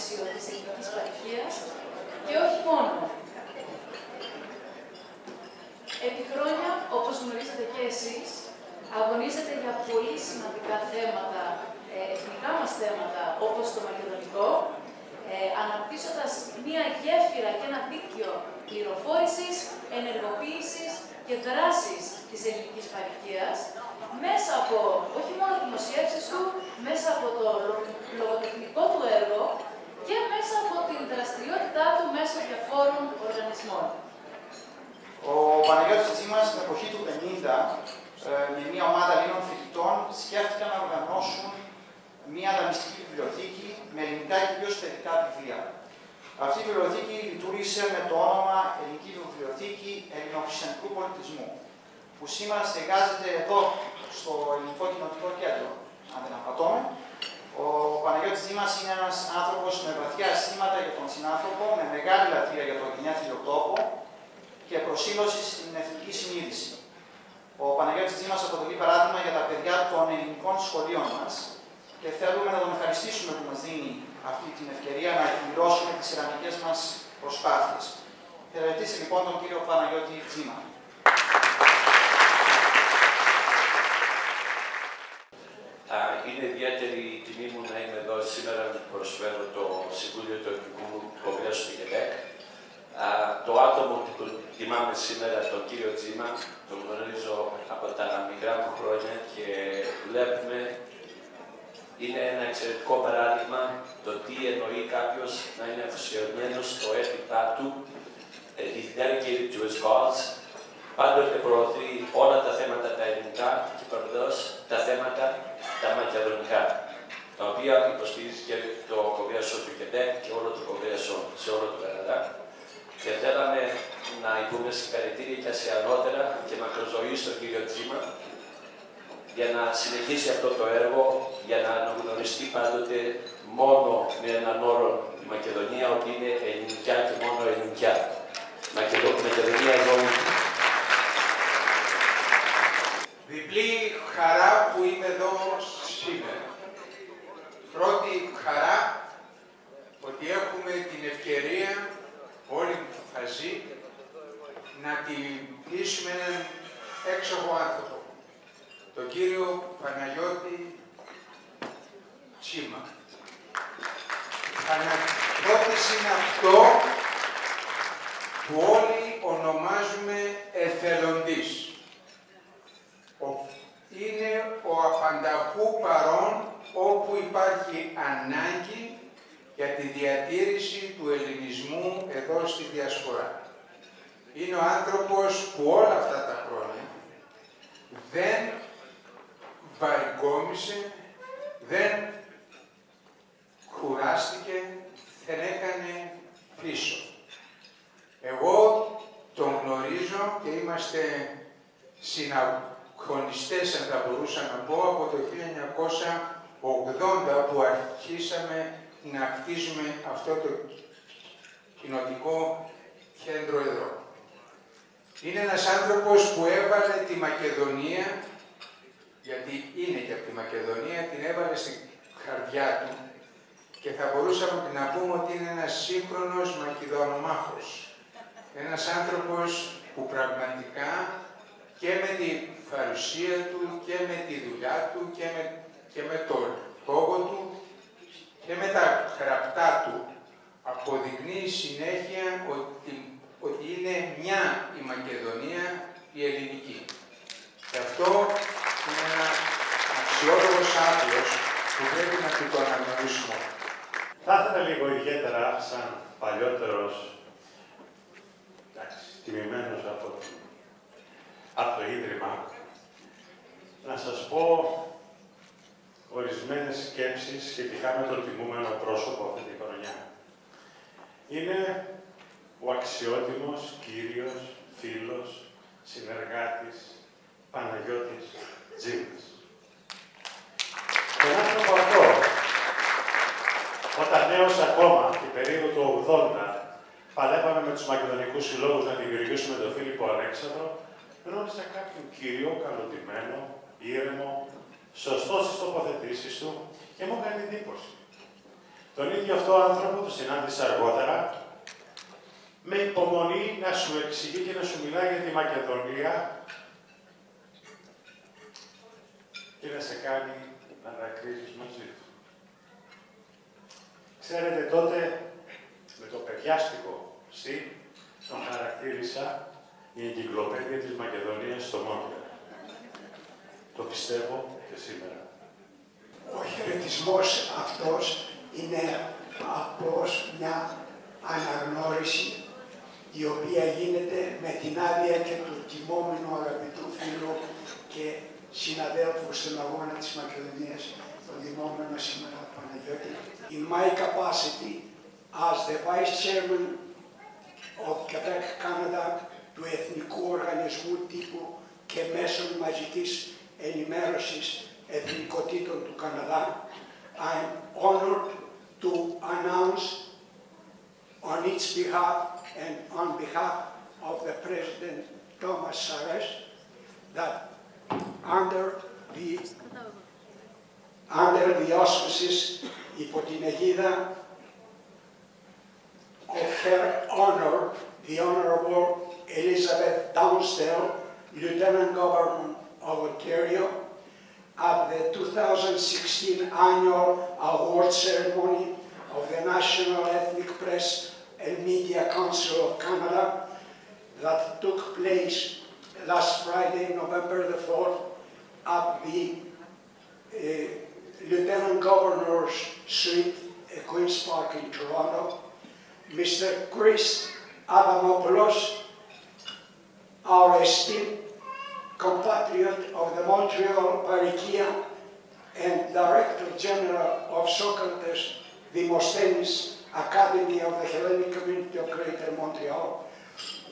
πλαίσιο της ελληνικής παροικίας και όχι μόνο. Επί χρόνια, όπως γνωρίζετε και εσείς, αγωνίζεται για πολύ σημαντικά θέματα, ε, εθνικά μας θέματα, όπως το μακεδονικό, ε, αναπτύσσοντας μία γέφυρα και ένα δίκτυο πληροφόρησης, ενεργοποίησης και δράσης της ελληνικής παροικίας, μέσα από όχι μόνο δημοσιεύσεις του, μέσα από το λογοτεχνικό του έργο και μέσα από την δραστηριότητά του μέσω διαφόρων οργανισμών. Ο Παναγιώτης Τζίμας στην εποχή του 50, ε, με μια ομάδα Ελλήνων φοιτητών, σκέφτηκαν να οργανώσουν μια δανειστική βιβλιοθήκη με ελληνικά και κυρίως παιδικά βιβλία. Αυτή η βιβλιοθήκη λειτουργήσε με το όνομα Ελληνική Βιβλιοθήκη Ελληνοχριστιανικού Πολιτισμού, που σήμερα στεγάζεται εδώ στο Ελληνικό Κοινοτικό Κέντρο, αν δεν απατώμε. Ο Παναγιώτης Δήμας είναι ένας άνθρωπος με βαθιά αισθήματα για τον συνάνθρωπο, με μεγάλη λατρεία για τον γενέθλιο τόπο και προσήλωση στην εθνική συνείδηση. Ο Παναγιώτης Δήμας αποτελεί παράδειγμα για τα παιδιά των ελληνικών σχολείων μας και θέλουμε να τον ευχαριστήσουμε που μας δίνει αυτή την ευκαιρία να εκπληρώσουμε τις ιρανικές μας προσπάθειες. Χαιρετίστε λοιπόν τον κύριο Παναγιώτη Τζίμα. Είναι ιδιαίτερη η τιμή μου να είμαι εδώ σήμερα να προσφέρω το Συμβούλιο του Εθνικού Κογκρέσου του Κεντέκ. Το άτομο που τον τιμάμε σήμερα, τον κύριο Τζίμα, τον γνωρίζω από τα μικρά μου χρόνια και βλέπουμε είναι ένα εξαιρετικό παράδειγμα το τι εννοεί κάποιος να είναι αφοσιωμένος στο έθιπά του, is dedicated to his cause, πάντοτε προωθεί όλα τα θέματα τα ελληνικά και παραδό τα θέματα τα μακεδονικά, τα οποία υποστηρίζει και το Κογκρέσο του Κεντέκ και όλο το Κογκρέσο σε όλο το Καναδά. Και θέλαμε να υπούμε συγχαρητήρια και σε ανώτερα και μακροζωή στον κύριο Τζίμα, για να συνεχίσει αυτό το έργο, για να αναγνωριστεί πάντοτε μόνο με έναν όρο η Μακεδονία, ότι είναι ελληνικιά και μόνο ελληνικιά. Μακεδο... Μακεδονία ζώνη. Διπλή χαρά που είμαι εδώ σήμερα. Πρώτη χαρά ότι έχουμε την ευκαιρία όλοι του Χαζή να τιμήσουμε έναν έξοχο άνθρωπο τον κύριο Παναγιώτη Τσίμα. Παναγιώτης είναι αυτό που όλοι ονομάζουμε εθελοντής. Είναι ο απανταχού παρόν όπου υπάρχει ανάγκη για τη διατήρηση του ελληνισμού εδώ στη Διασπορά. Είναι ο άνθρωπος που όλα αυτά τα χρόνια δεν βαρικόμισε, δεν κουράστηκε, δεν έκανε πίσω. Εγώ τον γνωρίζω και είμαστε συναγωνιστές, αν θα μπορούσα να πω, από το 1980 που αρχίσαμε να κτίζουμε αυτό το κοινοτικό κέντρο εδώ. Είναι ένας άνθρωπος που έβαλε τη Μακεδονία γιατί είναι και από τη Μακεδονία, την έβαλε στην καρδιά του και θα μπορούσαμε να πούμε ότι είναι ένας σύγχρονος Μακεδονομάχος. Ένας άνθρωπος που πραγματικά και με τη παρουσία του και με τη δουλειά του και με, και με το λόγο του και με τα γραπτά του αποδεικνύει συνέχεια ότι, ότι είναι μια η Μακεδονία η ελληνική. Και αυτό είναι ένα αξιόλογος άνθρωπος που πρέπει να του το αναγνωρίσουμε. Θα ήθελα λίγο ιδιαίτερα σαν παλιότερος, εντάξει, τιμημένος από, από το Ίδρυμα, να σας πω ορισμένες σκέψεις σχετικά με το τιμούμενο πρόσωπο αυτή τη χρονιά. Είναι ο αξιότιμος κύριος, φίλος, συνεργάτης, Παναγιώτης Τζίμας. Τον άνθρωπο αυτό νέος ακόμα, την περίοδο του 80, παλεύαμε με τους μακεδονικούς συλλόγους να δημιουργήσουμε τον Φίλιππο Αλέξανδρο, γνώρισα κάποιον κύριο, καλοντημένο, ήρεμο, σωστός στις τοποθετήσεις του και μου έκανε εντύπωση. Τον ίδιο αυτό άνθρωπο του συνάντησα αργότερα, με υπομονή να σου εξηγεί και να σου μιλάει για τη Μακεδονία και να σε κάνει να δακρύζεις μαζί του. Ξέρετε, τότε με το παιδιάστικο «σι» τον χαρακτήρισα η εγκυκλοπαίδεια της Μακεδονίας στο Μόντια. Το πιστεύω και σήμερα. Ο χαιρετισμός αυτός είναι απλώς μια αναγνώριση η οποία γίνεται με την άδεια και του τιμόμενου αγαπητού φίλου και συναδέλφου στον αγώνα της Μακεδονίας, τον δημόμενο σήμερα Παναγιώτη. In my capacity as the Vice Chairman of Quebec Canada του Εθνικού Οργανισμού Τύπου και Μέσων Μαζικής Ενημέρωσης Εθνικοτήτων του Καναδά, I am honored to announce on its behalf and on behalf of the President Thomas Sares that under the, under the auspices υπό την αιγίδα of her honor, the Honorable Elizabeth Downsdale, Lieutenant Governor of Ontario, at the 2016 annual award ceremony of the National Ethnic Press and Media Council of Canada that took place last Friday, November the 4th, at the uh, Lieutenant Governor's Suite at Queen's Park in Toronto. Mr. Chris Adamopoulos, our esteemed compatriot of the Montreal Parikia and Director General of Socrates Demosthenes Academy of the Hellenic Community of Greater Montreal,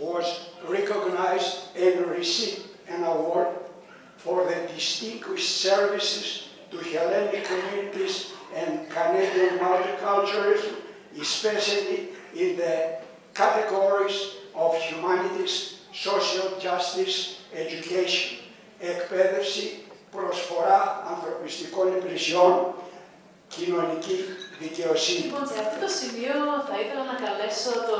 was recognized and received an award for the distinguished services to Hellenic communities and Canadian multiculturalism, especially in the categories of humanities, social justice, education, εκπαίδευση, προσφορά ανθρωπιστικών υπηρεσιών, κοινωνική δικαιοσύνη. Λοιπόν, σε αυτό το σημείο θα ήθελα να καλέσω το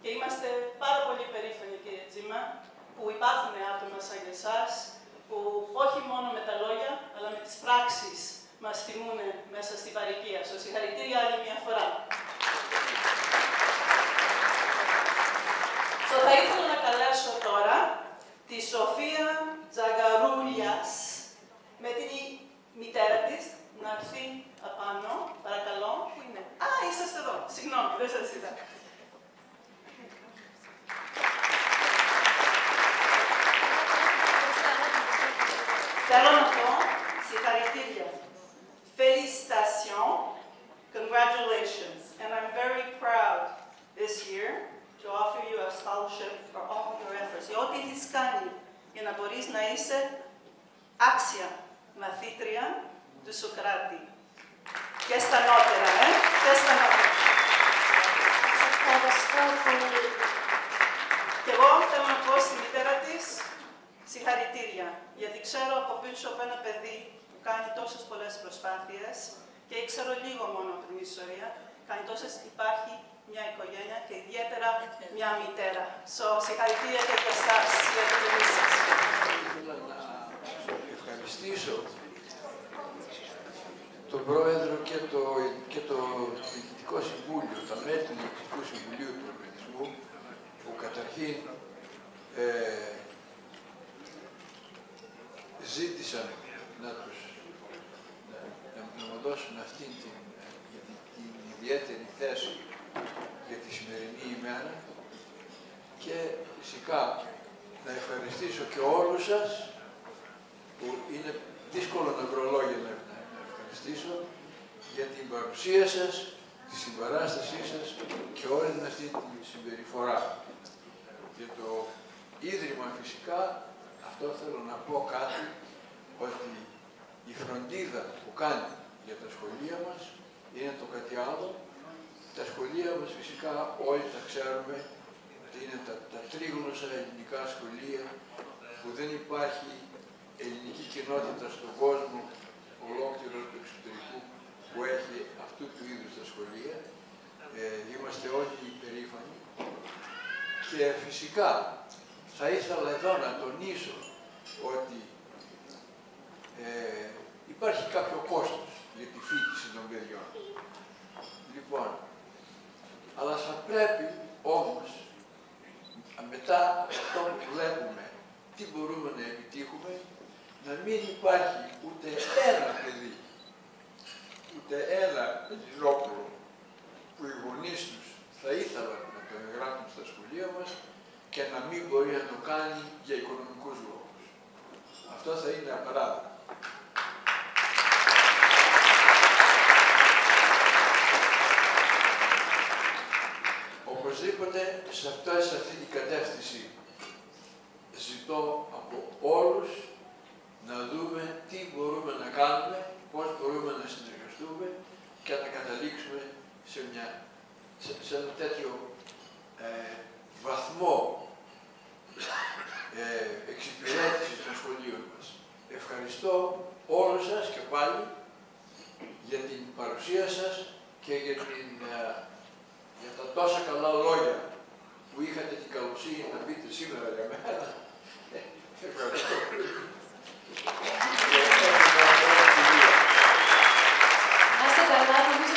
και είμαστε πάρα πολύ περήφανοι κύριε Τζίμα που υπάρχουν άτομα σαν και εσάς που όχι μόνο με τα λόγια αλλά με τις πράξεις μας τιμούν μέσα στην παροικία. Σας συγχαρητήρια άλλη μια φορά. So, θα ήθελα να καλέσω τώρα τη Σοφία Τζαγκαρούλιας με την μητέρα της να έρθει απάνω, παρακαλώ. Πού είναι. Α, είσαστε εδώ. Συγγνώμη, δεν σας είδα. Μαθήτρια του Σοκράτη. Και στα νότερα, ε, και στα νότερα. Ευχαριστώ πολύ. Και εγώ θέλω να πω στη μητέρα της συγχαρητήρια, γιατί ξέρω από πίσω από ένα παιδί που κάνει τόσες πολλές προσπάθειες και ξέρω λίγο μόνο από την ιστορία, κάνει τόσες, υπάρχει μια οικογένεια και ιδιαίτερα μια μητέρα. So, συγχαρητήρια και για εσάς, για την τιμή σας. Ήθελα να ευχαριστήσω τον Πρόεδρο και το, και το Διοικητικό Συμβούλιο, τα μέλη του Διοικητικού Συμβουλίου του Οργανισμού, που καταρχήν ε, ζήτησαν να, τους, να, να, να μου δώσουν αυτή την, την, την ιδιαίτερη θέση για τη σημερινή ημέρα και φυσικά να ευχαριστήσω και όλους σας που είναι δύσκολο να βρω λόγια να, να ευχαριστήσω για την παρουσία σας, τη συμπαράστασή σας και όλη αυτή τη συμπεριφορά. Για το Ίδρυμα φυσικά, αυτό θέλω να πω κάτι, ότι η φροντίδα που κάνει για τα σχολεία μας είναι το κάτι άλλο. Τα σχολεία μας φυσικά όλοι τα ξέρουμε ότι είναι τα, τα τρίγνωσα ελληνικά σχολεία που δεν υπάρχει ελληνικής κοινότητας στον κόσμο ολόκληρος του εξωτερικού που έχει αυτού του είδους τα σχολεία. Ε, είμαστε όλοι υπερήφανοι και φυσικά θα ήθελα εδώ να τονίσω ότι ε, υπάρχει κάποιο κόστος για τη φύτηση των παιδιών. Λοιπόν, αλλά θα πρέπει όμως μετά αυτό που βλέπουμε τι μπορούμε να επιτύχουμε να μην υπάρχει ούτε ένα παιδί, ούτε ένα Ελληνόπουλο που οι γονείς τους θα ήθελαν να το εγγράφουν στα σχολεία μας και να μην μπορεί να το κάνει για οικονομικούς λόγους. Αυτό θα είναι απαράδεκτο. Οπωσδήποτε σε, αυτό, σε αυτή την κατεύθυνση ζητώ από όλους να δούμε τι μπορούμε να κάνουμε, πώς μπορούμε να συνεργαστούμε και να καταλήξουμε σε, μια, σε, σε ένα τέτοιο ε, βαθμό ε, εξυπηρέτησης των σχολείων μας. Ευχαριστώ όλους σας και πάλι για την παρουσία σας και για, την, ε, για τα τόσα καλά λόγια που είχατε την καλοσύνη να πείτε σήμερα για μένα. Ε, ευχαριστώ. Να είστε καλά, νομίζω